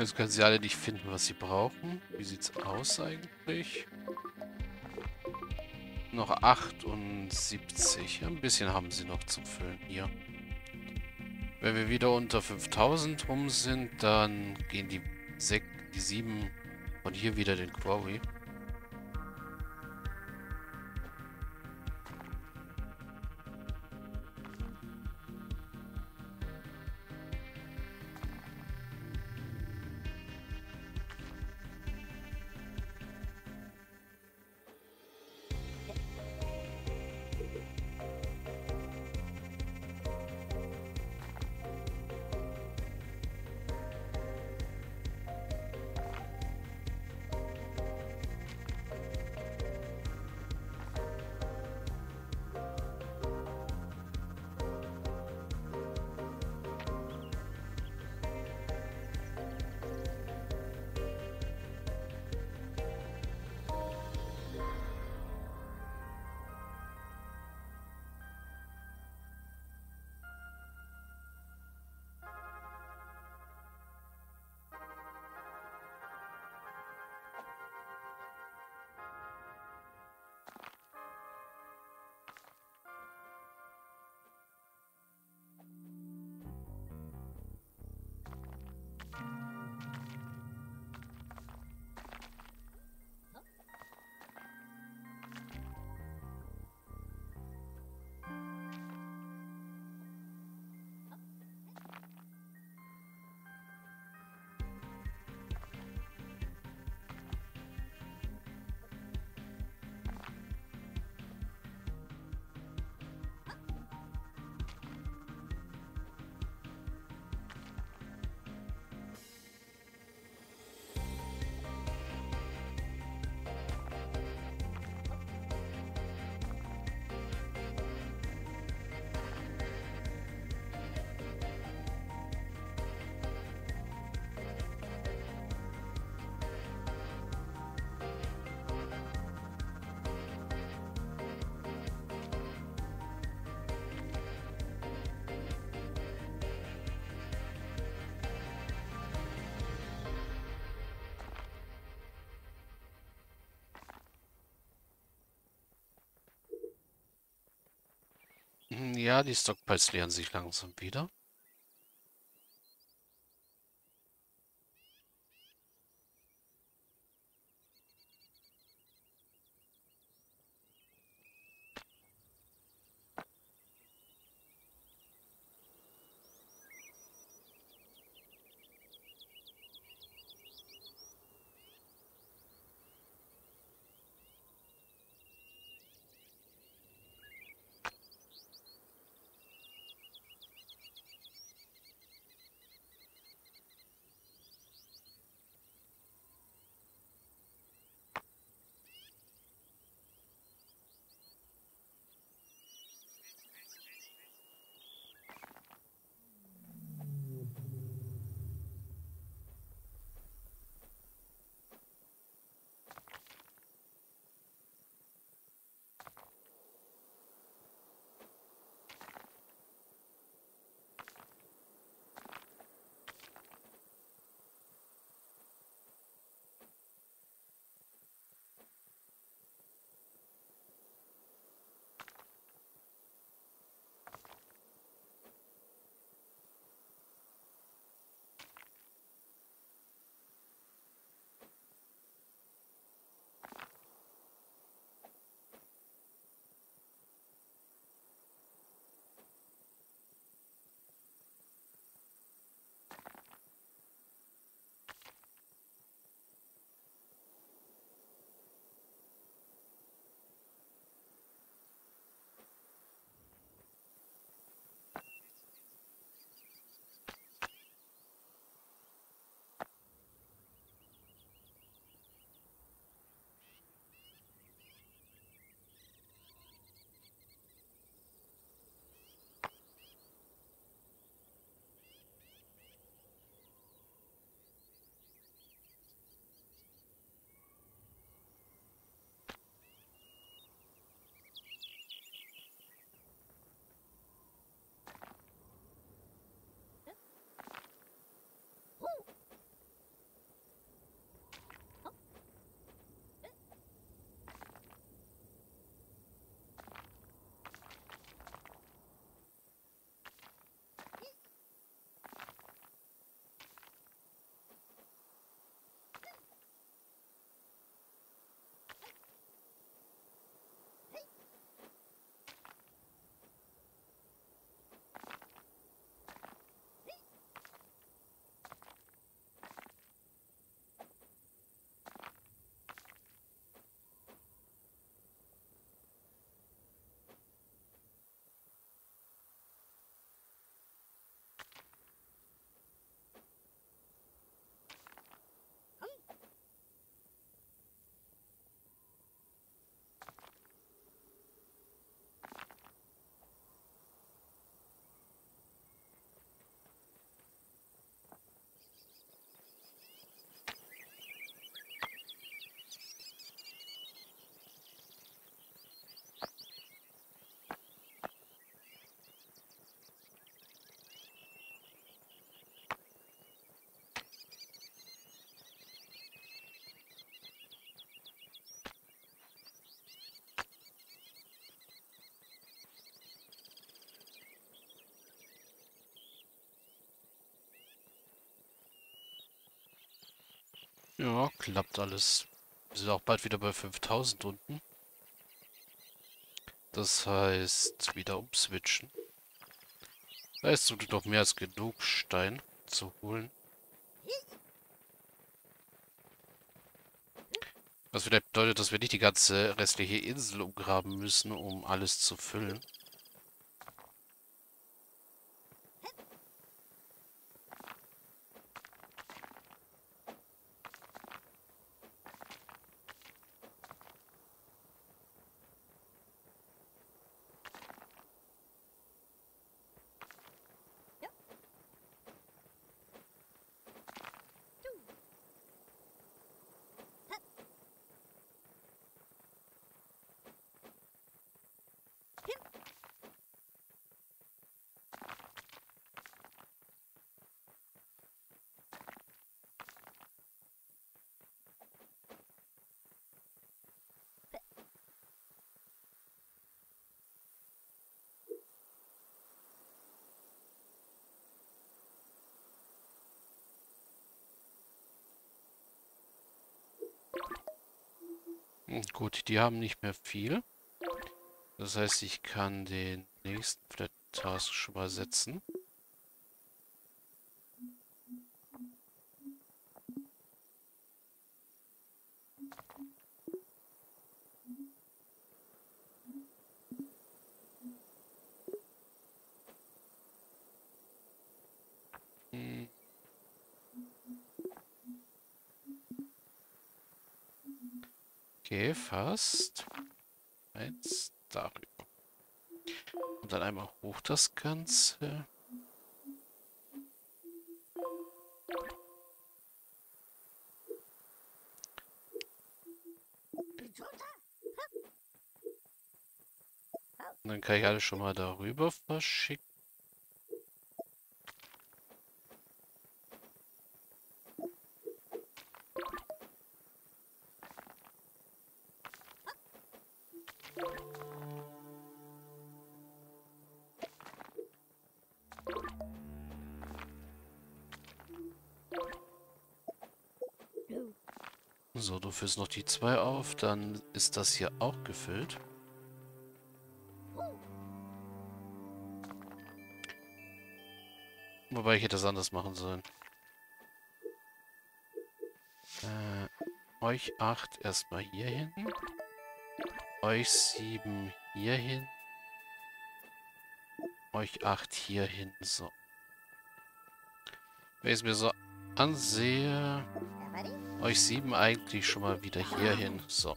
Jetzt können sie alle nicht finden, was sie brauchen. Wie sieht's aus eigentlich? Noch 78. Ein bisschen haben sie noch zum Füllen hier. Wenn wir wieder unter 5000 rum sind, dann gehen die, Sek die 7 von hier wieder den Quarry. Ja, die Stockpiles leeren sich langsam wieder. Ja, klappt alles. Wir sind auch bald wieder bei 5000 unten. Das heißt, wieder umswitchen. Da ist noch mehr als genug Stein zu holen. Was vielleicht bedeutet, dass wir nicht die ganze restliche Insel umgraben müssen, um alles zu füllen. Gut, die haben nicht mehr viel. Das heißt, ich kann den nächsten Flat Task schon mal setzen. Okay, fast. Eins darüber. Und dann einmal hoch das Ganze. Und dann kann ich alles schon mal darüber verschicken. So, du füllst noch die zwei auf, dann ist das hier auch gefüllt. Wobei ich hätte das anders machen sollen. Äh, euch acht erstmal hier hinten. Euch sieben hier hin. Euch acht hier hin. So. Wenn ich es mir so ansehe, euch sieben eigentlich schon mal wieder hier hin. So.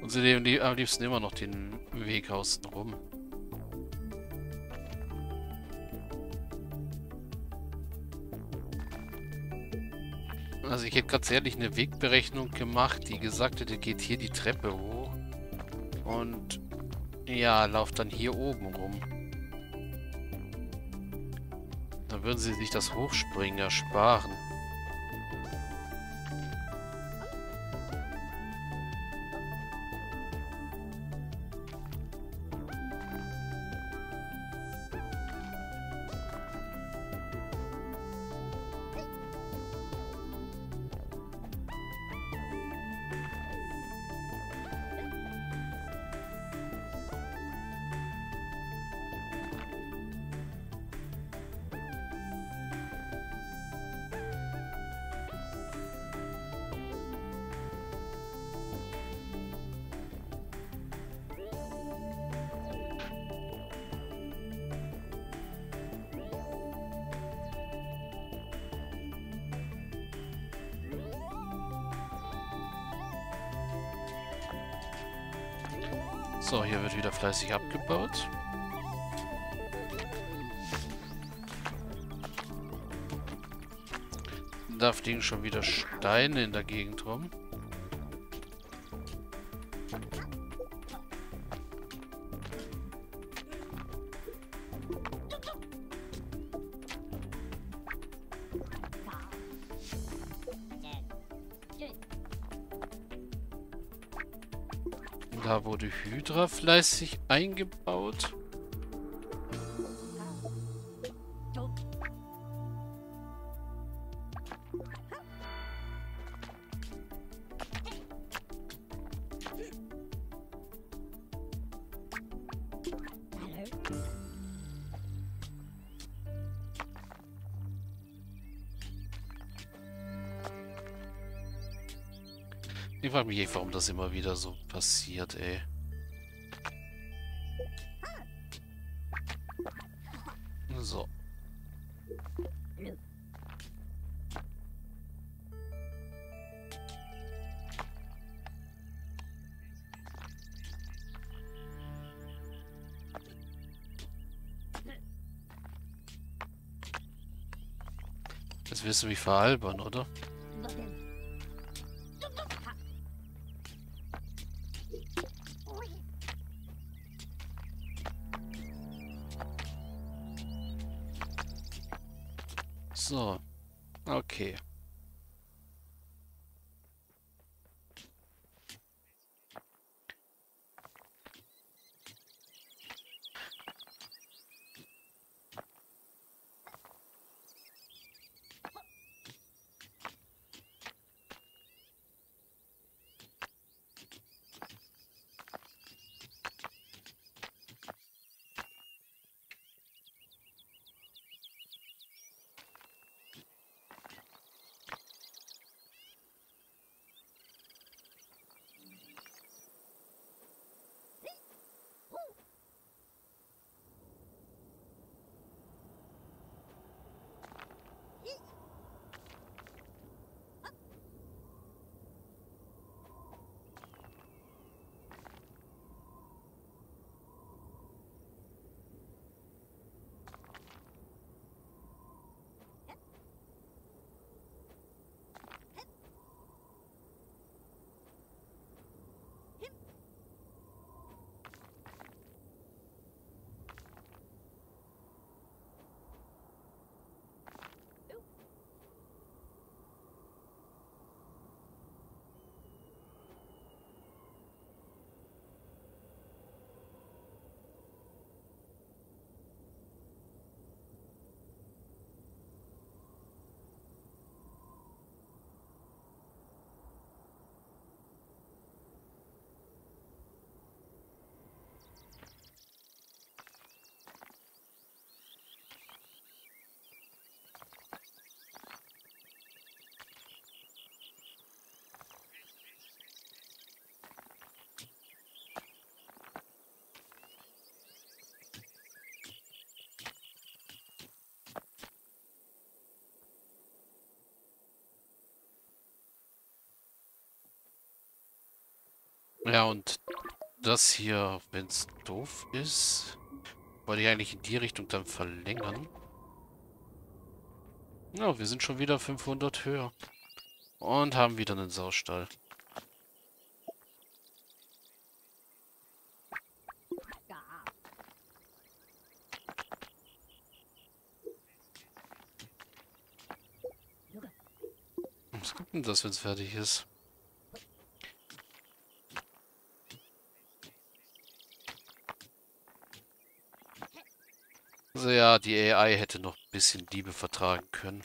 Und sie nehmen am liebsten immer noch den Weg außen rum. Also ich hätte ganz ehrlich eine Wegberechnung gemacht, die gesagt hätte, geht hier die Treppe hoch. Und ja, lauft dann hier oben rum. Dann würden sie sich das Hochspringen ersparen. So, hier wird wieder fleißig abgebaut. Da fliegen schon wieder Steine in der Gegend rum. Wurde Hydra fleißig eingebaut. Ich frage mich warum das immer wieder so passiert, ey. Jetzt wirst du mich veralbern, oder? Ja, und das hier, wenn es doof ist, wollte ich eigentlich in die Richtung dann verlängern. Ja, wir sind schon wieder 500 höher. Und haben wieder einen Saustall. Was gibt denn das, wenn es fertig ist? Also ja, die AI hätte noch ein bisschen Liebe vertragen können.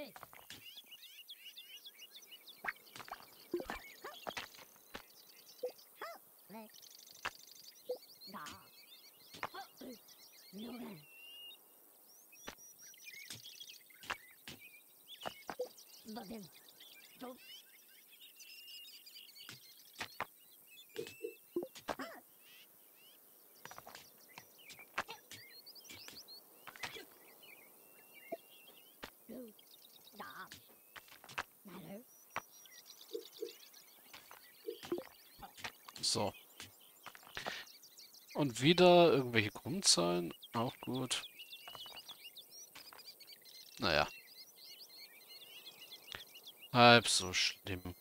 Hey. Lê. Đó. Lô lên. Vâng. So. Und wieder irgendwelche Grundzahlen. Auch gut. Naja. Halb so schlimm.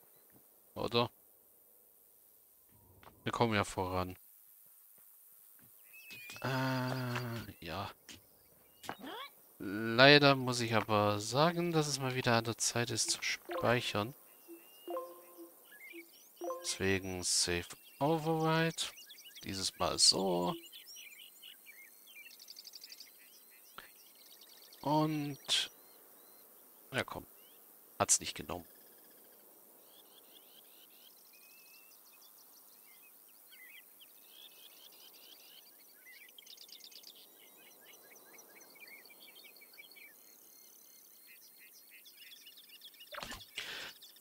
Oder? Wir kommen ja voran. Äh, ja. Leider muss ich aber sagen, dass es mal wieder an der Zeit ist zu speichern. Deswegen Save Override. Dieses Mal so. Und... Ja komm. Hat's nicht genommen.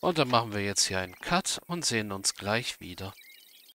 Und dann machen wir jetzt hier einen Cut und sehen uns gleich wieder.